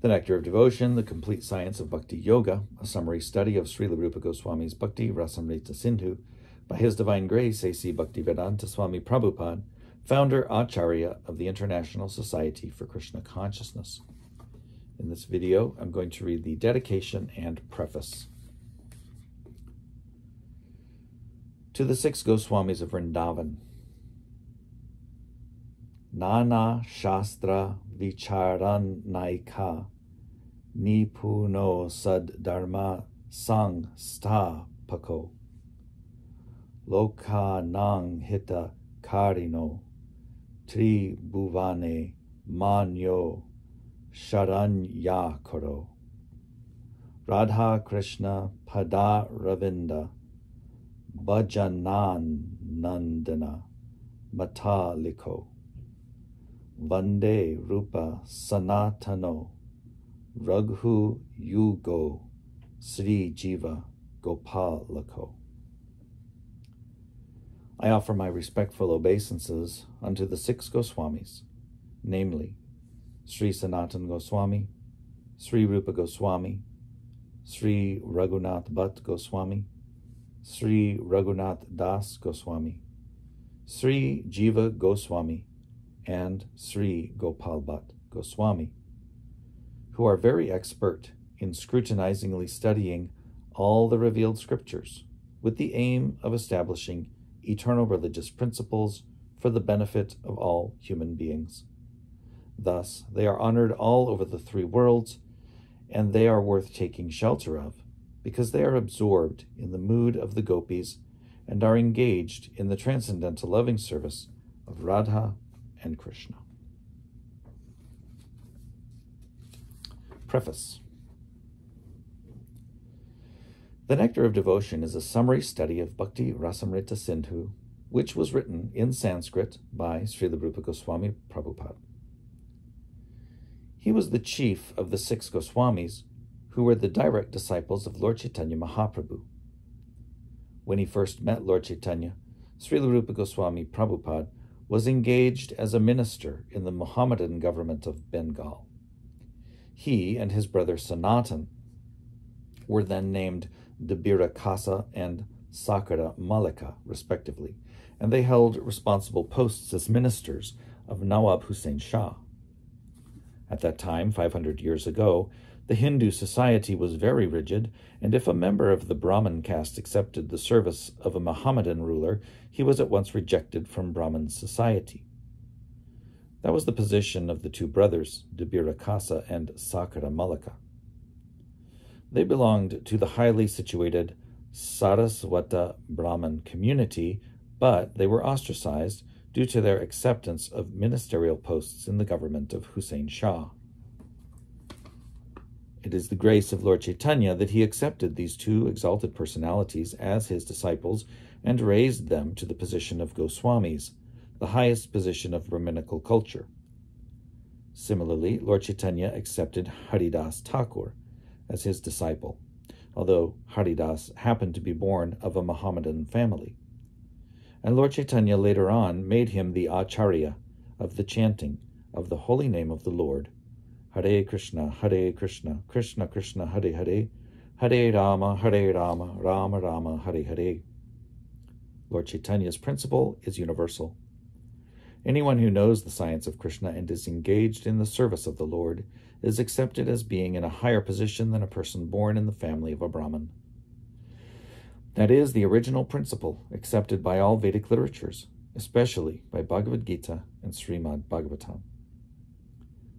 The Nectar of Devotion, The Complete Science of Bhakti Yoga, a summary study of Srila Rupa Goswami's Bhakti Rasamrita Sindhu, by His Divine Grace A.C. Bhaktivedanta Swami Prabhupada, founder Acharya of the International Society for Krishna Consciousness. In this video, I'm going to read the dedication and preface. To the six Goswamis of Vrindavan, Nana Shastra Vicharan Naika Nipuno Sad Dharma Sang Sta Pako Loka Nang Hita Karino Tri Bhuvane Manyo Sharanya Koro Radha Krishna Pada Ravinda Bhajanan Nandana Mata Liko Vande Rupa Sanatano Raghu Yugo Sri Jiva Gopalako. I offer my respectful obeisances unto the six Goswamis, namely Sri Sanatan Goswami, Sri Rupa Goswami, Sri Raghunath Bhatt Goswami, Sri Raghunath Das Goswami, Sri Jiva Goswami, and Sri Gopal Goswami, who are very expert in scrutinizingly studying all the revealed scriptures with the aim of establishing eternal religious principles for the benefit of all human beings. Thus, they are honored all over the three worlds, and they are worth taking shelter of, because they are absorbed in the mood of the gopis and are engaged in the transcendental loving service of Radha and Krishna. Preface The Nectar of Devotion is a summary study of Bhakti Rasamrita Sindhu, which was written in Sanskrit by Srila Rupa Goswami Prabhupada. He was the chief of the six Goswamis, who were the direct disciples of Lord Chaitanya Mahaprabhu. When he first met Lord Chaitanya, Srila Rupa Goswami Prabhupada was engaged as a minister in the Mohammedan government of Bengal. He and his brother Sanatan were then named Dabira Khasa and Sakara Mallika, respectively, and they held responsible posts as ministers of Nawab Hussein Shah. At that time, 500 years ago, the Hindu society was very rigid, and if a member of the Brahmin caste accepted the service of a Mohammedan ruler, he was at once rejected from Brahmin society. That was the position of the two brothers, Dabira Khasa and Sakara Mallika. They belonged to the highly situated Saraswata Brahmin community, but they were ostracized due to their acceptance of ministerial posts in the government of Hussein Shah. It is the grace of Lord Chaitanya that he accepted these two exalted personalities as his disciples and raised them to the position of Goswamis, the highest position of Brahminical culture. Similarly, Lord Chaitanya accepted Haridas Thakur as his disciple, although Haridas happened to be born of a Mohammedan family. And Lord Chaitanya later on made him the Acharya of the chanting of the holy name of the Lord Hare Krishna, Hare Krishna, Krishna Krishna, Hare Hare, Hare Rama, Hare Rama, Rama Rama, Hare Hare. Lord Chaitanya's principle is universal. Anyone who knows the science of Krishna and is engaged in the service of the Lord is accepted as being in a higher position than a person born in the family of a Brahmin. That is the original principle accepted by all Vedic literatures, especially by Bhagavad Gita and Srimad Bhagavatam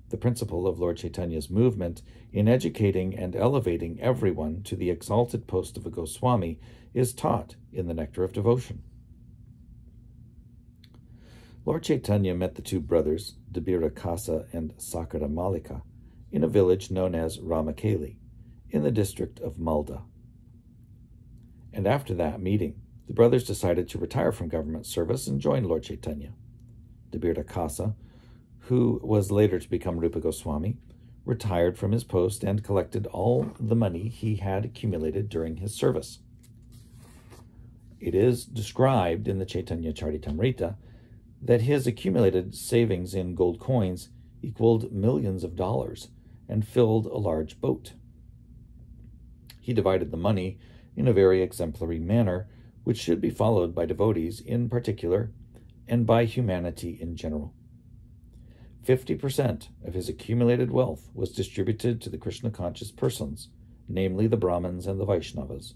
the principle of Lord Chaitanya's movement in educating and elevating everyone to the exalted post of a Goswami is taught in the Nectar of Devotion. Lord Chaitanya met the two brothers, Dabira Khasa and Sakara Mallika, in a village known as Ramakeli, in the district of Malda. And after that meeting, the brothers decided to retire from government service and join Lord Chaitanya. Dabira Khasa who was later to become Rupa Goswami, retired from his post and collected all the money he had accumulated during his service. It is described in the Chaitanya Charitamrita that his accumulated savings in gold coins equaled millions of dollars, and filled a large boat. He divided the money in a very exemplary manner, which should be followed by devotees in particular and by humanity in general. 50% of his accumulated wealth was distributed to the Krishna conscious persons, namely the Brahmins and the Vaishnavas.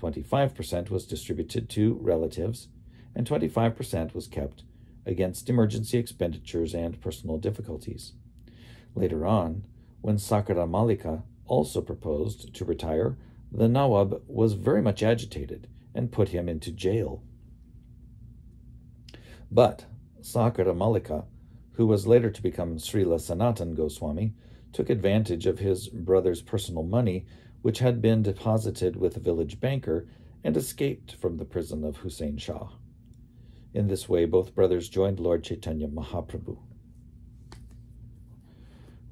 25% was distributed to relatives, and 25% was kept against emergency expenditures and personal difficulties. Later on, when Sakara Mallika also proposed to retire, the Nawab was very much agitated and put him into jail. But Sakara Mallika, who was later to become Srila Sanatan Goswami, took advantage of his brother's personal money, which had been deposited with a village banker, and escaped from the prison of Hussein Shah. In this way, both brothers joined Lord Chaitanya Mahaprabhu.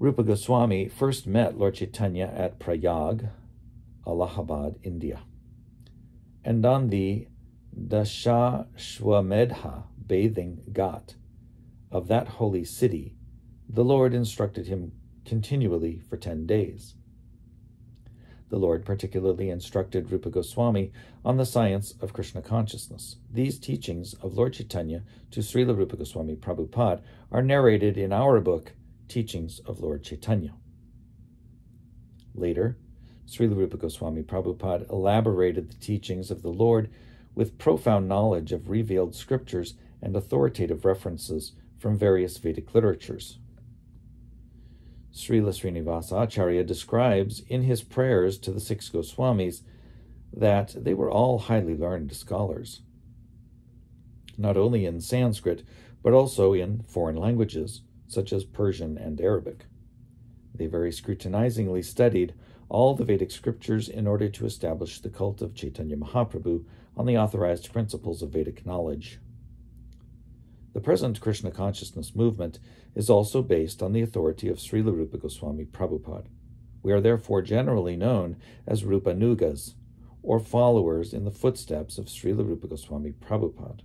Rupa Goswami first met Lord Chaitanya at Prayag, Allahabad, India. And on the Dashashwamedha bathing ghat of that holy city, the Lord instructed him continually for ten days. The Lord particularly instructed Rupa Goswami on the science of Krishna consciousness. These teachings of Lord Chaitanya to Srila Rupa Goswami Prabhupada are narrated in our book, Teachings of Lord Chaitanya. Later, Srila Rupa Goswami Prabhupada elaborated the teachings of the Lord with profound knowledge of revealed scriptures and authoritative references from various Vedic literatures. Srila Srinivasa Acharya describes in his prayers to the six Goswamis that they were all highly learned scholars, not only in Sanskrit, but also in foreign languages, such as Persian and Arabic. They very scrutinizingly studied all the Vedic scriptures in order to establish the cult of Chaitanya Mahaprabhu on the authorized principles of Vedic knowledge. The present Krishna consciousness movement is also based on the authority of Srila Rupa Goswami Prabhupada. We are therefore generally known as Rupanugas, or followers in the footsteps of Srila Rupa Goswami Prabhupada.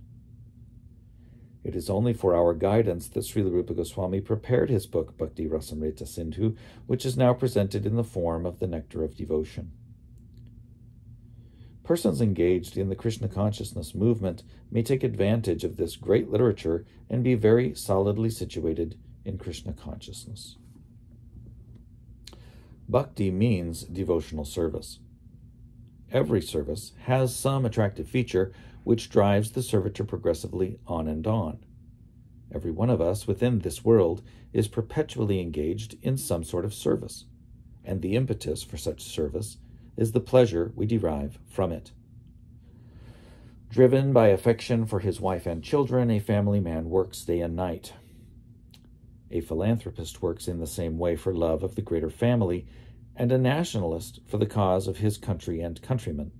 It is only for our guidance that Srila Rupa Goswami prepared his book Bhakti Rasamrita Sindhu, which is now presented in the form of the Nectar of Devotion. Persons engaged in the Krishna consciousness movement may take advantage of this great literature and be very solidly situated in Krishna consciousness. Bhakti means devotional service. Every service has some attractive feature which drives the servitor progressively on and on. Every one of us within this world is perpetually engaged in some sort of service, and the impetus for such service is the pleasure we derive from it. Driven by affection for his wife and children, a family man works day and night. A philanthropist works in the same way for love of the greater family, and a nationalist for the cause of his country and countrymen.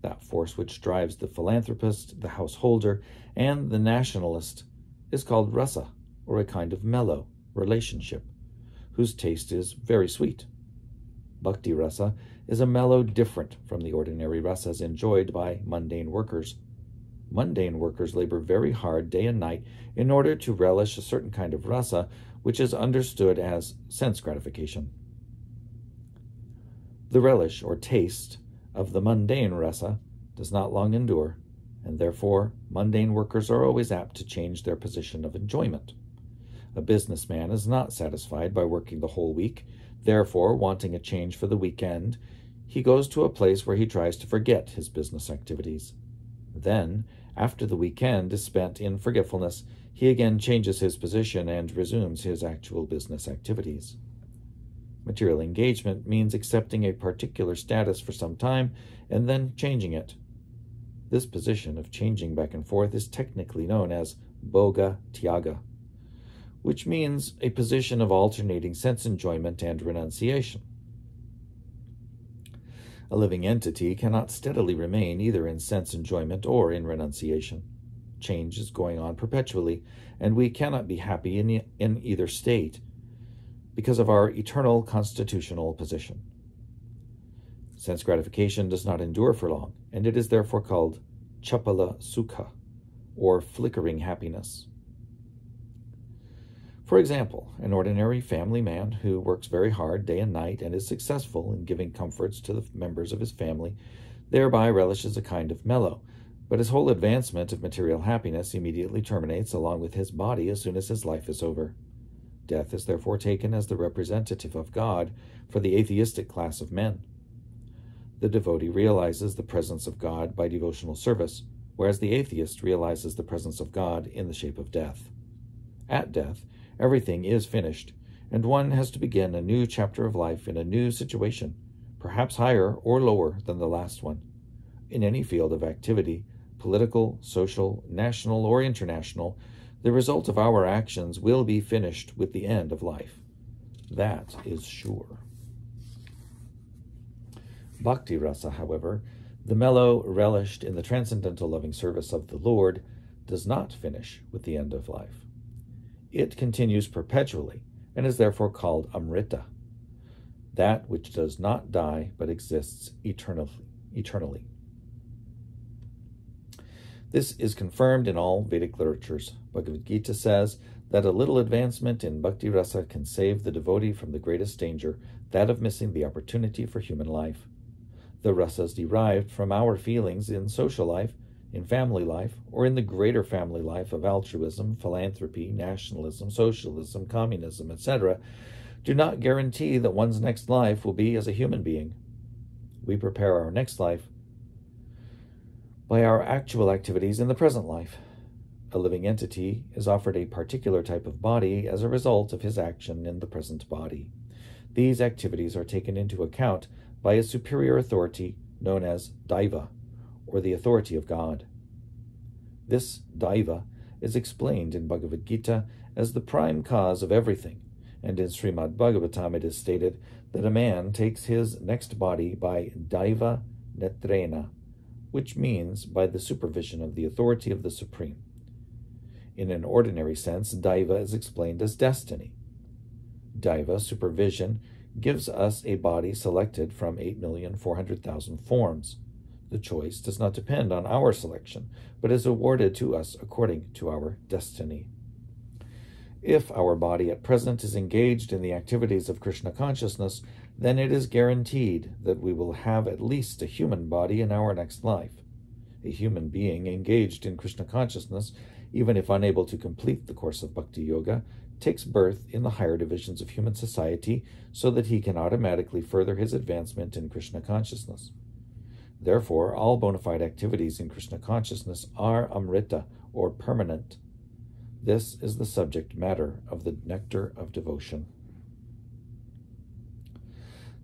That force which drives the philanthropist, the householder, and the nationalist is called rasa, or a kind of mellow relationship, whose taste is very sweet. Bhakti rasa is a mellow different from the ordinary rasas enjoyed by mundane workers. Mundane workers labor very hard day and night in order to relish a certain kind of rasa which is understood as sense gratification. The relish or taste of the mundane rasa does not long endure, and therefore mundane workers are always apt to change their position of enjoyment. A businessman is not satisfied by working the whole week, therefore, wanting a change for the weekend, he goes to a place where he tries to forget his business activities. Then, after the weekend is spent in forgetfulness, he again changes his position and resumes his actual business activities. Material engagement means accepting a particular status for some time and then changing it. This position of changing back and forth is technically known as bhoga tyaga, which means a position of alternating sense enjoyment and renunciation. A living entity cannot steadily remain either in sense enjoyment or in renunciation. Change is going on perpetually, and we cannot be happy in, in either state because of our eternal constitutional position. Sense gratification does not endure for long, and it is therefore called chapala sukha, or flickering happiness. For example, an ordinary family man who works very hard day and night and is successful in giving comforts to the members of his family thereby relishes a kind of mellow, but his whole advancement of material happiness immediately terminates along with his body as soon as his life is over. Death is therefore taken as the representative of God for the atheistic class of men. The devotee realizes the presence of God by devotional service, whereas the atheist realizes the presence of God in the shape of death. At death, everything is finished, and one has to begin a new chapter of life in a new situation, perhaps higher or lower than the last one. In any field of activity, political, social, national, or international, the result of our actions will be finished with the end of life. That is sure. Bhakti rasa, however, the mellow relished in the transcendental loving service of the Lord, does not finish with the end of life. It continues perpetually and is therefore called Amrita, that which does not die but exists eternally. eternally. This is confirmed in all Vedic literatures. Bhagavad Gita says that a little advancement in bhakti rasa can save the devotee from the greatest danger, that of missing the opportunity for human life. The rasas derived from our feelings in social life, in family life, or in the greater family life of altruism, philanthropy, nationalism, socialism, communism, etc., do not guarantee that one's next life will be as a human being. We prepare our next life by our actual activities in the present life. A living entity is offered a particular type of body as a result of his action in the present body. These activities are taken into account by a superior authority known as Daiva, or the authority of God. This Daiva is explained in Bhagavad Gita as the prime cause of everything, and in Srimad Bhagavatam it is stated that a man takes his next body by Daiva Netrena, which means by the supervision of the authority of the Supreme. In an ordinary sense, Daiva is explained as destiny. Daiva, supervision, gives us a body selected from 8,400,000 forms. The choice does not depend on our selection, but is awarded to us according to our destiny. If our body at present is engaged in the activities of Krishna consciousness, then it is guaranteed that we will have at least a human body in our next life. A human being engaged in Krishna consciousness, even if unable to complete the course of Bhakti Yoga, takes birth in the higher divisions of human society so that he can automatically further his advancement in Krishna consciousness. Therefore, all bona fide activities in Krishna consciousness are amrita, or permanent. This is the subject matter of the nectar of devotion.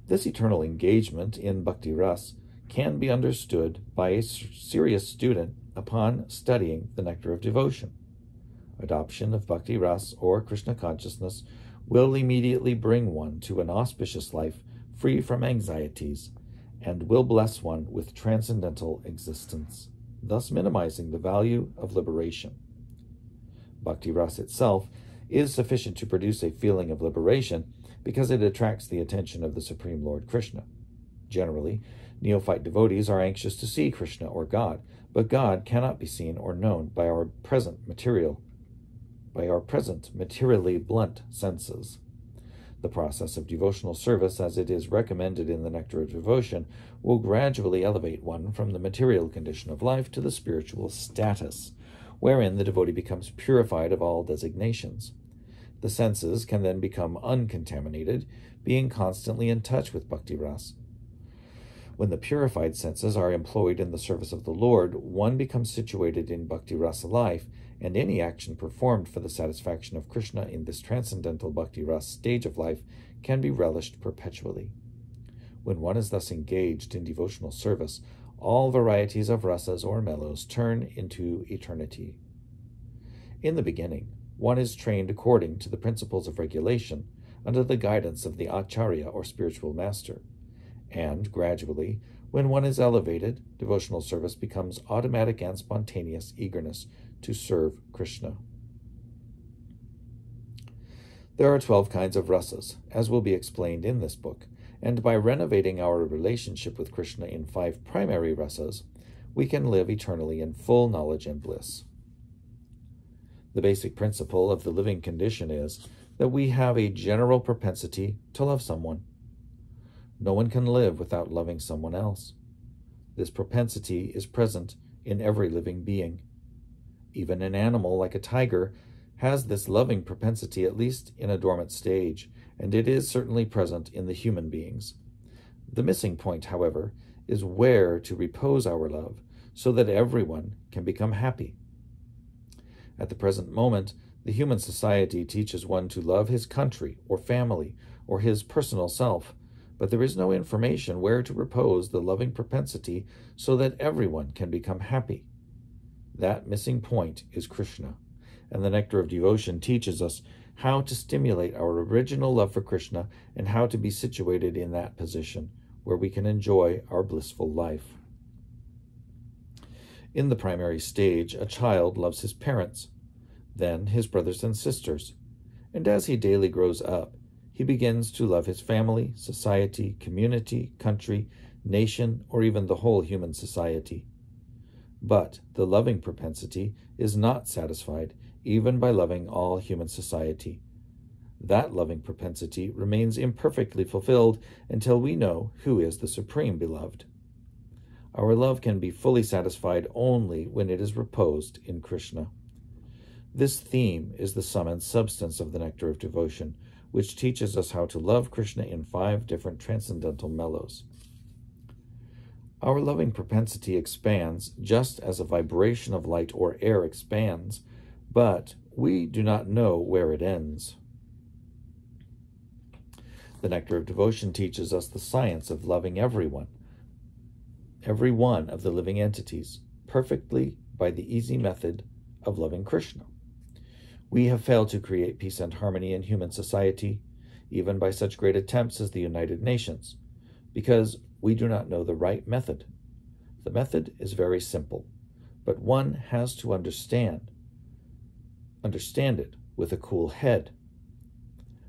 This eternal engagement in bhakti ras can be understood by a serious student upon studying the nectar of devotion. Adoption of bhakti ras or Krishna consciousness will immediately bring one to an auspicious life free from anxieties and will bless one with transcendental existence, thus minimizing the value of liberation. Bhakti ras itself is sufficient to produce a feeling of liberation because it attracts the attention of the Supreme Lord Krishna. Generally, neophyte devotees are anxious to see Krishna or God, but God cannot be seen or known by our present material, by our present materially blunt senses. The process of devotional service, as it is recommended in the Nectar of Devotion, will gradually elevate one from the material condition of life to the spiritual status, wherein the devotee becomes purified of all designations. The senses can then become uncontaminated, being constantly in touch with bhakti ras. When the purified senses are employed in the service of the Lord, one becomes situated in bhakti rasa life, and any action performed for the satisfaction of Krishna in this transcendental bhakti rasa stage of life can be relished perpetually. When one is thus engaged in devotional service, all varieties of rasas or mellows turn into eternity. In the beginning, one is trained according to the principles of regulation under the guidance of the acharya or spiritual master. And gradually, when one is elevated, devotional service becomes automatic and spontaneous eagerness to serve Krishna. There are 12 kinds of rasas, as will be explained in this book, and by renovating our relationship with Krishna in five primary rasas, we can live eternally in full knowledge and bliss. The basic principle of the living condition is that we have a general propensity to love someone. No one can live without loving someone else. This propensity is present in every living being. Even an animal like a tiger has this loving propensity, at least in a dormant stage, and it is certainly present in the human beings. The missing point, however, is where to repose our love so that everyone can become happy. At the present moment, the human society teaches one to love his country or family or his personal self, but there is no information where to repose the loving propensity so that everyone can become happy. That missing point is Krishna, and the Nectar of Devotion teaches us how to stimulate our original love for Krishna and how to be situated in that position where we can enjoy our blissful life. In the primary stage, a child loves his parents, then his brothers and sisters, and as he daily grows up, he begins to love his family, society, community, country, nation, or even the whole human society. But the loving propensity is not satisfied even by loving all human society. That loving propensity remains imperfectly fulfilled until we know who is the Supreme Beloved. Our love can be fully satisfied only when it is reposed in Krishna. This theme is the sum and substance of the Nectar of Devotion, which teaches us how to love Krishna in five different transcendental mellows. Our loving propensity expands just as a vibration of light or air expands, but we do not know where it ends. The Nectar of Devotion teaches us the science of loving everyone, every one of the living entities, perfectly by the easy method of loving Krishna. We have failed to create peace and harmony in human society, even by such great attempts as the United Nations, because we do not know the right method. The method is very simple, but one has to understand understand it with a cool head.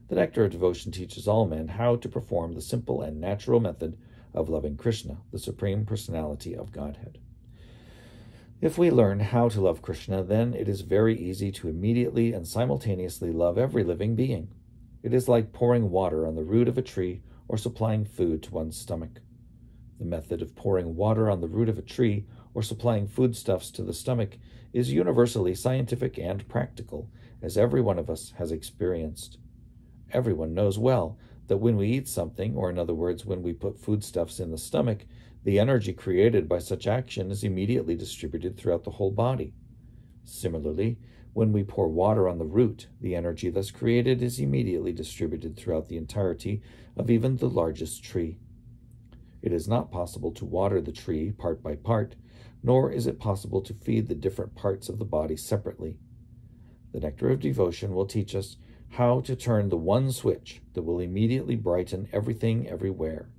The Nectar of Devotion teaches all men how to perform the simple and natural method of loving Krishna, the Supreme Personality of Godhead. If we learn how to love Krishna, then it is very easy to immediately and simultaneously love every living being. It is like pouring water on the root of a tree or supplying food to one's stomach. The method of pouring water on the root of a tree or supplying foodstuffs to the stomach is universally scientific and practical, as every one of us has experienced. Everyone knows well that when we eat something, or in other words, when we put foodstuffs in the stomach, the energy created by such action is immediately distributed throughout the whole body. Similarly, when we pour water on the root, the energy thus created is immediately distributed throughout the entirety of even the largest tree. It is not possible to water the tree part by part, nor is it possible to feed the different parts of the body separately. The Nectar of Devotion will teach us how to turn the one switch that will immediately brighten everything everywhere.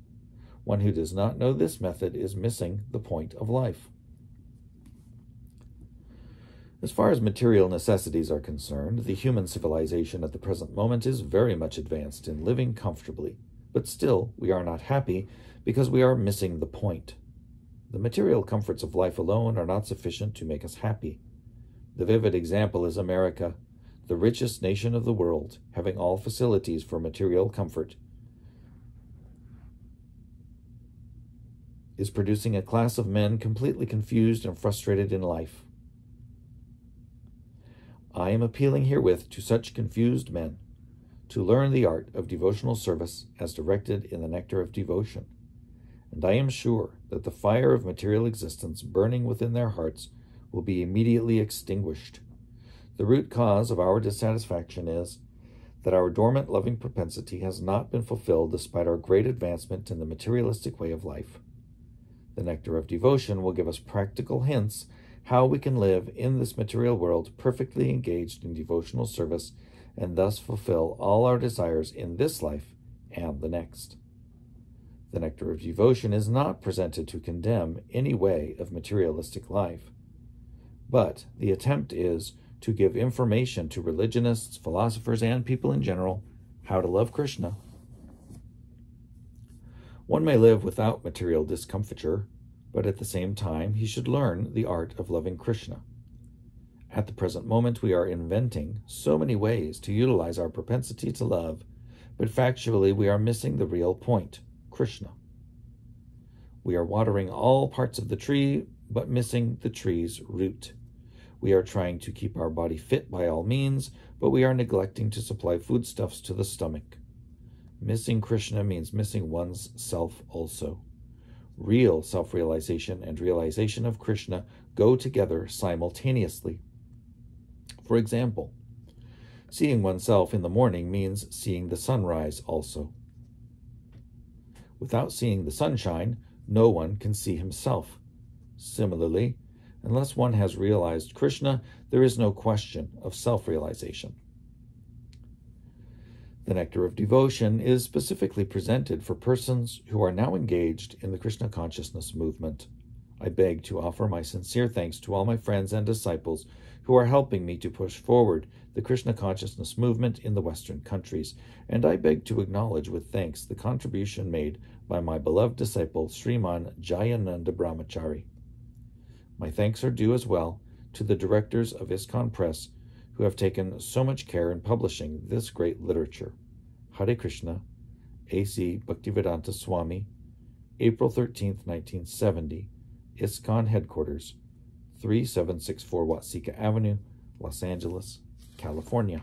One who does not know this method is missing the point of life. As far as material necessities are concerned, the human civilization at the present moment is very much advanced in living comfortably, but still we are not happy because we are missing the point. The material comforts of life alone are not sufficient to make us happy. The vivid example is America, the richest nation of the world, having all facilities for material comfort, is producing a class of men completely confused and frustrated in life. I am appealing herewith to such confused men to learn the art of devotional service as directed in the nectar of devotion, and I am sure that the fire of material existence burning within their hearts will be immediately extinguished. The root cause of our dissatisfaction is that our dormant loving propensity has not been fulfilled despite our great advancement in the materialistic way of life. The Nectar of Devotion will give us practical hints how we can live in this material world perfectly engaged in devotional service and thus fulfill all our desires in this life and the next. The Nectar of Devotion is not presented to condemn any way of materialistic life, but the attempt is to give information to religionists, philosophers, and people in general how to love Krishna one may live without material discomfiture, but at the same time he should learn the art of loving Krishna. At the present moment, we are inventing so many ways to utilize our propensity to love, but factually, we are missing the real point Krishna. We are watering all parts of the tree, but missing the tree's root. We are trying to keep our body fit by all means, but we are neglecting to supply foodstuffs to the stomach. Missing Krishna means missing one's self also. Real self realization and realization of Krishna go together simultaneously. For example, seeing oneself in the morning means seeing the sunrise also. Without seeing the sunshine, no one can see himself. Similarly, unless one has realized Krishna, there is no question of self realization. The nectar of devotion is specifically presented for persons who are now engaged in the Krishna consciousness movement. I beg to offer my sincere thanks to all my friends and disciples who are helping me to push forward the Krishna consciousness movement in the Western countries, and I beg to acknowledge with thanks the contribution made by my beloved disciple Sriman Jayananda Brahmachari. My thanks are due as well to the directors of ISKCON Press who have taken so much care in publishing this great literature. Hare Krishna, A.C. Bhaktivedanta Swami, April 13, 1970, ISKCON Headquarters, 3764 Watseka Avenue, Los Angeles, California.